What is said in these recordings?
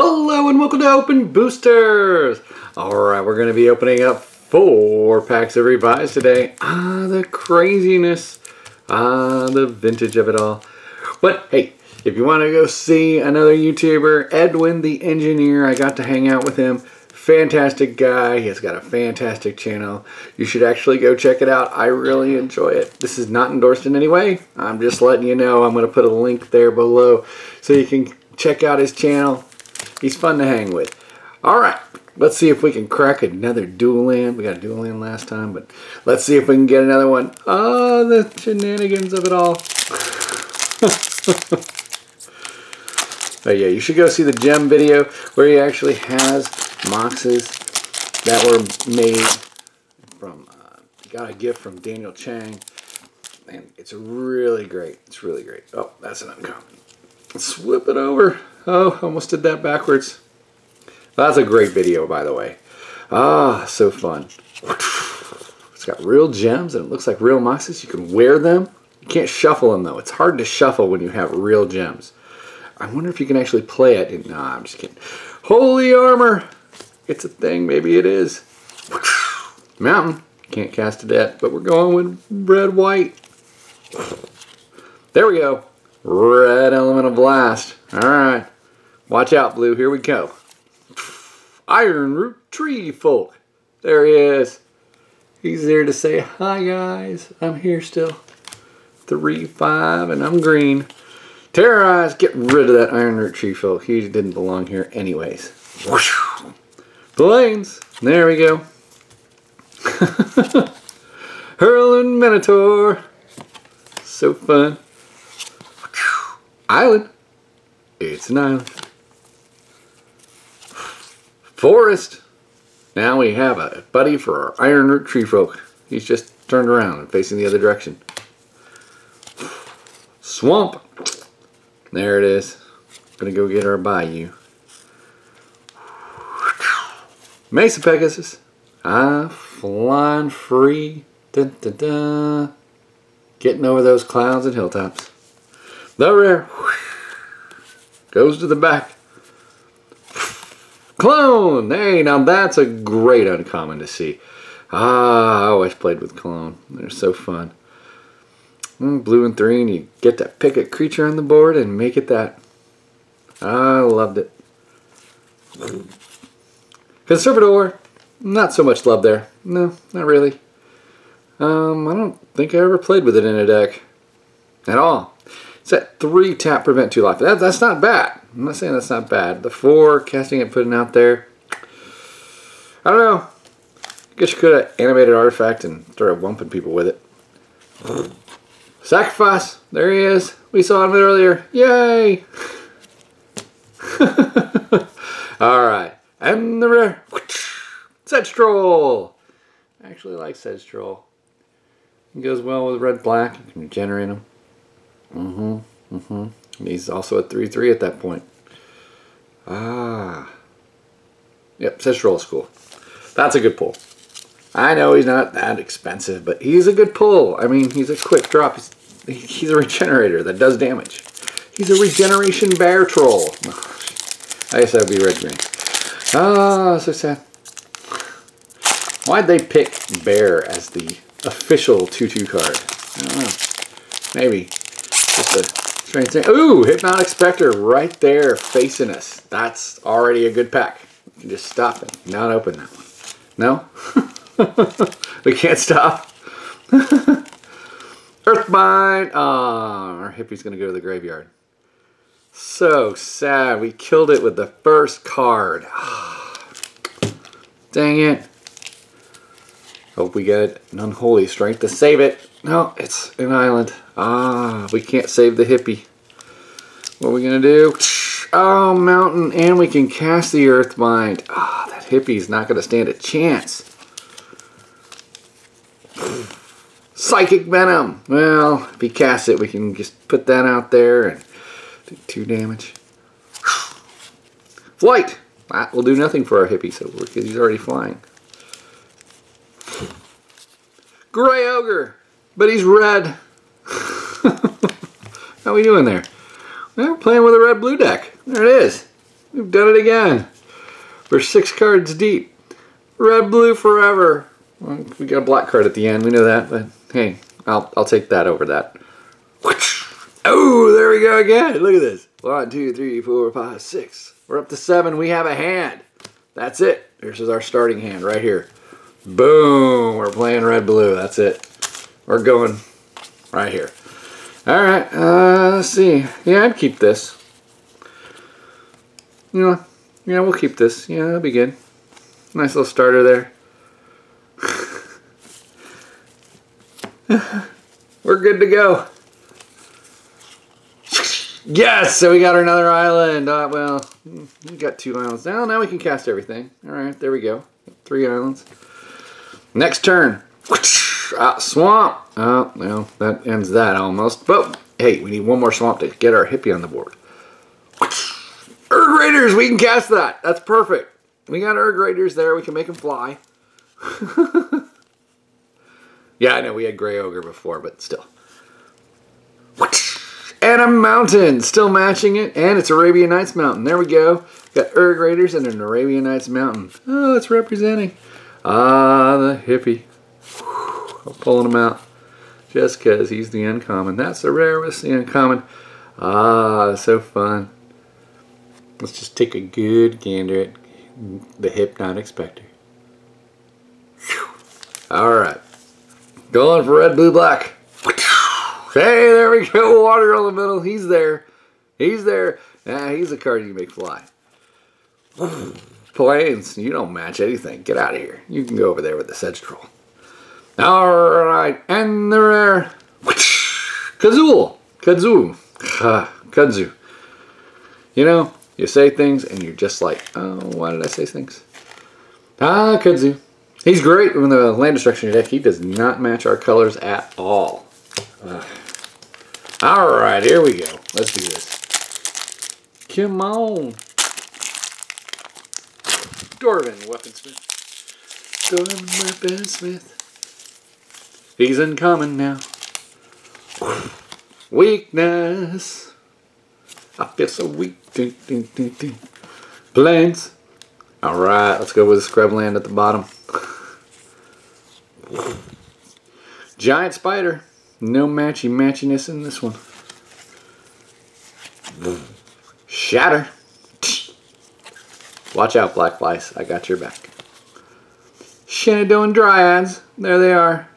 Hello and welcome to Open Boosters! Alright, we're going to be opening up four packs of Revised today. Ah, the craziness. Ah, the vintage of it all. But hey, if you want to go see another YouTuber, Edwin the Engineer, I got to hang out with him. Fantastic guy. He has got a fantastic channel. You should actually go check it out. I really enjoy it. This is not endorsed in any way. I'm just letting you know. I'm going to put a link there below so you can check out his channel. He's fun to hang with. All right. Let's see if we can crack another dual land. We got a dual land last time, but let's see if we can get another one. Oh, the shenanigans of it all. oh yeah, you should go see the gem video where he actually has Moxes that were made from, uh, got a gift from Daniel Chang. And it's really great. It's really great. Oh, that's an uncommon. Let's it over. Oh, almost did that backwards. That's a great video, by the way. Ah, so fun. It's got real gems and it looks like real Moxes. You can wear them. You can't shuffle them, though. It's hard to shuffle when you have real gems. I wonder if you can actually play it. Nah, I'm just kidding. Holy armor! It's a thing. Maybe it is. Mountain. Can't cast it yet, but we're going with red, white. There we go. Red Elemental Blast. Alright. Watch out, Blue. Here we go. Iron Root Tree Folk. There he is. He's there to say, hi guys, I'm here still. 3-5 and I'm green. Terrorize, get rid of that Iron Root Tree Folk. He didn't belong here anyways. Plains. There we go. Hurloon Minotaur. So fun. Island. It's an island. Forest. Now we have a buddy for our Iron Root Tree Folk. He's just turned around and facing the other direction. Swamp. There it is. Gonna go get our bayou. Mesa Pegasus. Ah, flying free. Dun, dun, dun. Getting over those clouds and hilltops. The rear. Goes to the back. Clone! Hey, now that's a great uncommon to see. Ah, I always played with Clone. They're so fun. Mm, blue and three, and you get to pick a creature on the board and make it that. I loved it. Conservator, not so much love there. No, not really. Um, I don't think I ever played with it in a deck. At all. It's at three tap, prevent two life. That, that's not bad. I'm not saying that's not bad. The four, casting it, putting out there. I don't know. I guess you could have animated artifact and started wumping people with it. Sacrifice. There he is. We saw him earlier. Yay! Alright. And the rear. Sedge Troll. I actually like Sedge Troll. It goes well with red black. You can regenerate him. Mm-hmm. Mm-hmm. He's also at 3-3 at that point. Ah. Yep, is cool. That's a good pull. I know he's not that expensive, but he's a good pull. I mean, he's a quick drop. He's, he's a regenerator that does damage. He's a regeneration bear troll. I guess that would be red green. Ah, so sad. Why'd they pick bear as the official 2-2 card? I don't know. Maybe. Just a Ooh, Hypnotic Spectre right there facing us. That's already a good pack. Just stop it. Not open that one. No? we can't stop. Earthbind. Ah, our hippie's going to go to the graveyard. So sad. We killed it with the first card. Dang it. Hope we get an unholy strength to save it. No, it's an island. Ah, we can't save the hippie. What are we going to do? Oh, mountain. And we can cast the Earthbind. Ah, that hippie's not going to stand a chance. Psychic Venom. Well, if he casts it, we can just put that out there and do two damage. Flight. That will do nothing for our hippie, so because he's already flying. Gray Ogre. But he's red. How we doing there? Well, we're playing with a red-blue deck. There it is. We've done it again. We're six cards deep. Red, blue forever. Well, we got a black card at the end. We know that, but hey, I'll, I'll take that over that. Oh, there we go again. Look at this. One, two, three, four, five, six. We're up to seven. We have a hand. That's it. This is our starting hand right here. Boom. We're playing red, blue. That's it. We're going right here. All right. Uh, let's see. Yeah, I'd keep this. You know, yeah, we'll keep this. Yeah, that'll be good. Nice little starter there. We're good to go. Yes, so we got another island. Uh, well, we got two islands now. Now we can cast everything. All right, there we go. Three islands. Next turn. Swamp. Oh, well, that ends that almost. But, hey, we need one more swamp to get our hippie on the board. Erg Raiders, we can cast that. That's perfect. We got Erg Raiders there. We can make them fly. yeah, I know we had Gray Ogre before, but still. And a mountain, still matching it. And it's Arabian Nights Mountain. There we go. Got Erg Raiders and an Arabian Nights Mountain. Oh, it's representing. Ah, the hippie. I'm pulling him out just because he's the uncommon. That's the rarest, the uncommon. Ah, so fun. Let's just take a good gander at the Hypnotic Spectre. All right. Going for red, blue, black. Hey, there we go. Water on the middle. He's there. He's there. Yeah, he's a card you make fly. Plains, you don't match anything. Get out of here. You can go over there with the Sedge Troll. All right, and the rare. Kazul. Kazoo. Kudzu. You know, you say things and you're just like, oh, why did I say things? Ah, Kudzu. He's great with the land destruction deck. He does not match our colors at all. All right, here we go. Let's do this. Come on. Dwarven Weaponsmith. Dwarven Weaponsmith. He's uncommon now. Weakness. I feel so weak. Ding, ding, ding, ding. Plains. Alright, let's go with the Scrubland at the bottom. Giant Spider. No matchy matchiness in this one. Shatter. Watch out, Black Flies. I got your back. Shanodin Dryads. There they are.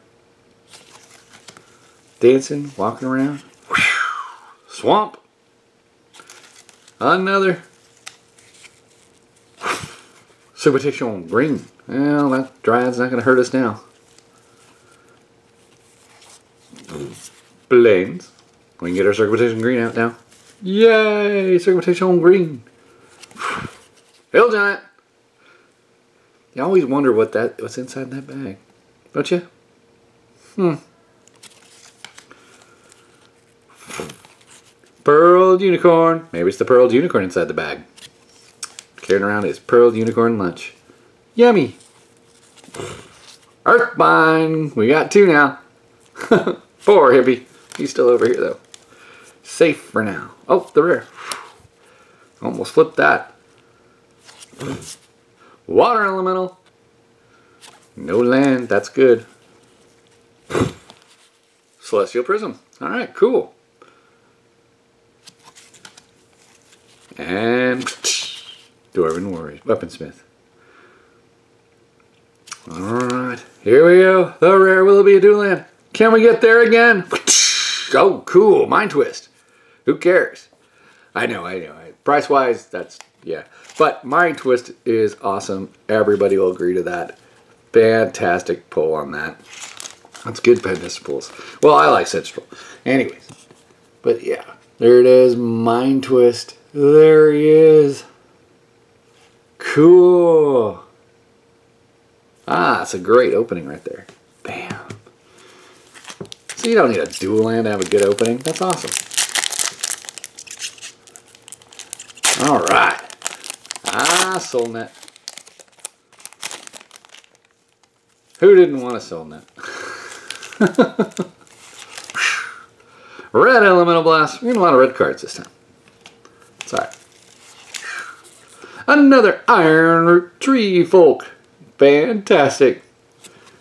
Dancing, walking around. Swamp. Another. Superstition green. Well, that Dryad's not going to hurt us now. Plains. We can get our Circumcision Green out now. Yay! Circumcision Green. Hill Giant. You always wonder what that what's inside that bag. Don't you? Hmm. Pearl Unicorn. Maybe it's the Pearl Unicorn inside the bag. Carrying around his Pearl Unicorn lunch. Yummy. Earthbind. We got two now. Poor hippie. He's still over here though. Safe for now. Oh, the rear. Almost flipped that. Water elemental. No land. That's good. Celestial Prism. Alright, cool. And Dwarven Warriors. Weaponsmith. Alright, here we go. The rare will be a dual. Can we get there again? Oh, cool. Mind twist. Who cares? I know, I know. Price wise, that's, yeah. But Mind Twist is awesome. Everybody will agree to that. Fantastic pull on that. That's good Pentest pulls. Well, I like Central. Anyways. But yeah, there it is. Mind Twist. There he is. Cool. Ah, it's a great opening right there. Bam. So you don't need a dual land to have a good opening. That's awesome. All right. Ah, Soulnet. Who didn't want a Soulnet? red Elemental Blast. We're getting a lot of red cards this time. Alright. Another Iron Root Tree Folk. Fantastic.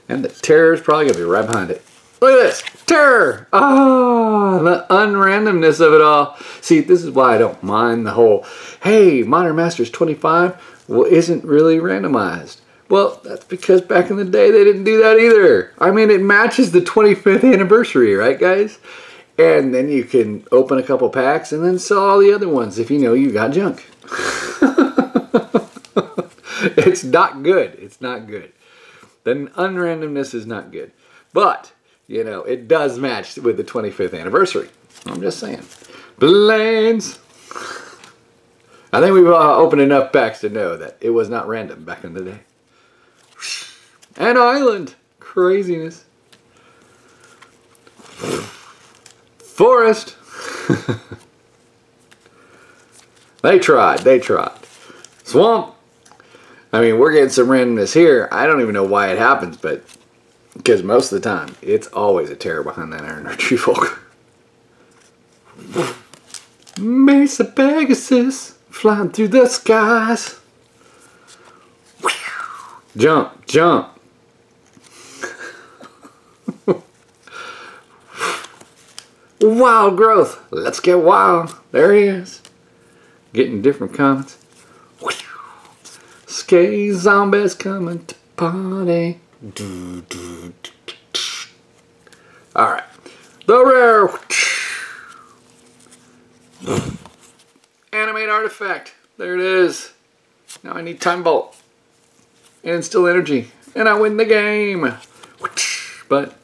And the terror is probably going to be right behind it. Look at this. Terror. Ah, the unrandomness of it all. See, this is why I don't mind the whole, hey, Modern Masters 25 well, isn't really randomized. Well, that's because back in the day they didn't do that either. I mean, it matches the 25th anniversary, right, guys? And then you can open a couple packs and then sell all the other ones if you know you got junk. it's not good. It's not good. The unrandomness is not good. But, you know, it does match with the 25th anniversary. I'm just saying. Blades. I think we've uh, opened enough packs to know that it was not random back in the day. An island. Craziness. Forest. they tried. They tried. Swamp. I mean, we're getting some randomness here. I don't even know why it happens, but because most of the time, it's always a terror behind that Iron or Tree Folk. Mesa Pegasus flying through the skies. Jump, jump. Wild growth. Let's get wild. There he is. Getting different comments. Scathe zombies coming to party. Alright. The rare animate artifact. There it is. Now I need time vault and instill energy, and I win the game. But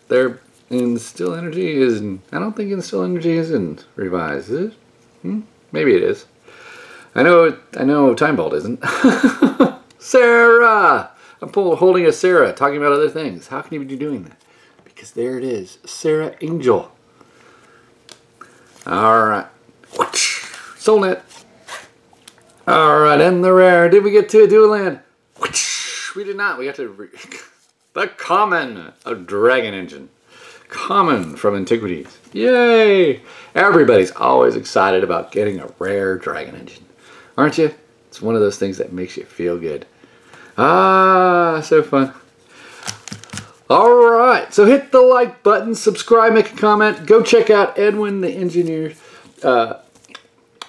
their instill energy is I don't think instill energy is in revised. Is it? Hmm? Maybe it is. I know. I know. Time vault isn't. Serra. I'm holding a Serra, talking about other things. How can you be doing that? Because there it is, Serra Angel. All right. Soul Net. All right, and the rare. Did we get to a dual land? We did not. We got to the common, a dragon engine. Common from Antiquities. Yay! Everybody's always excited about getting a rare dragon engine. Aren't you? It's one of those things that makes you feel good. Ah, so fun. All right, so hit the like button, subscribe, make a comment. Go check out Edwin the Engineer uh,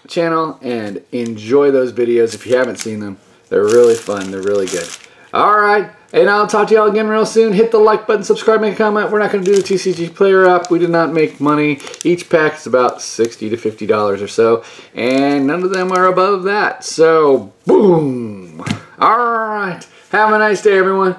channel and enjoy those videos if you haven't seen them. They're really fun. They're really good. All right. And I'll talk to y'all again real soon. Hit the like button, subscribe, make a comment. We're not going to do the TCG player app. We did not make money. Each pack is about 60 to $50 or so. And none of them are above that. So, boom. All right. Have a nice day, everyone.